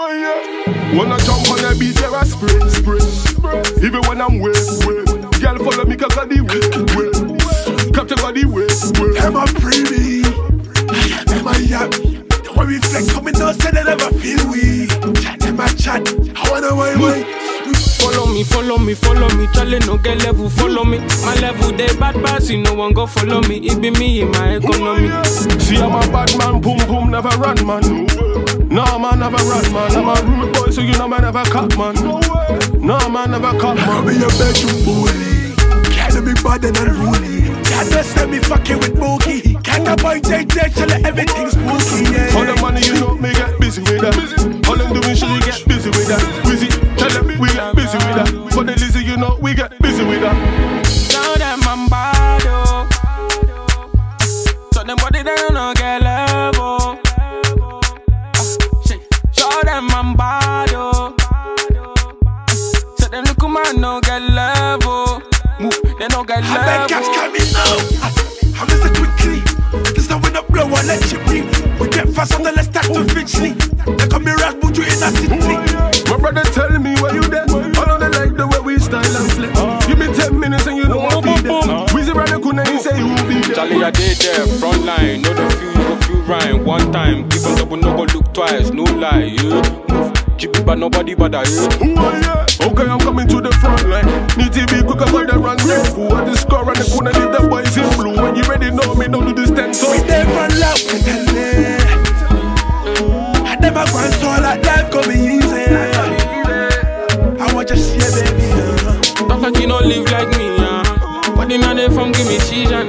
Oh yeah. When I jump on the beat, there I spray, spray, spray. Even when I'm way, way. Girl follow me 'cause I the way, way. Captain got the way, way. Them a pretty, them a yap. The way we flex, coming out, say they never feel we. Chat them a chat, I wanna why why. Follow me, follow me, follow me. Charlie no get level, follow me. My level they bad pass, no one go follow me. It be me in my economy. See I'm a bad man, boom boom, never run man. No man, never run man. I'm a rude boy, so you know man never cut man. No way. No man, never cut I'll man. be your bedroom bully. Can't be bad and unruly. Can't just let me fucking with Mookie. Can't a boy that, tell her everything's spooky. Yeah, All the money you know, me get busy with that. All them doing shit, you get busy with that. Busy, tell them we get busy with that. Them I'm bad, oh. So them look man no get level. Move, oh. they don't get oh. I bet gas level. coming now. I'm just quickly. This now when I blow, I let you be. We get fast on the let's start to fixly. They come here and put you in a city. Oh, My brother tell me where you there. All of them like the way we style and flip. Ah. Give me 10 minutes and you know I'll be there. Weezy round the corner, he say he will be there. Charlie, I did there, front line. Know the few, rhyme. One time, keep on double, no go look twice. No lie, yeah. Move, GB, but nobody but I, yeah. Oh, yeah. Okay, I'm coming to the front line. Need to be quick about the run Who at the score and the corner, leave the boys in blue. When you ready, know me, don't do this ten so. We never love we tell. I never want so like life be easy. I want to see you, baby. Talk like you don't live like me, yeah. But in the from give me cheese and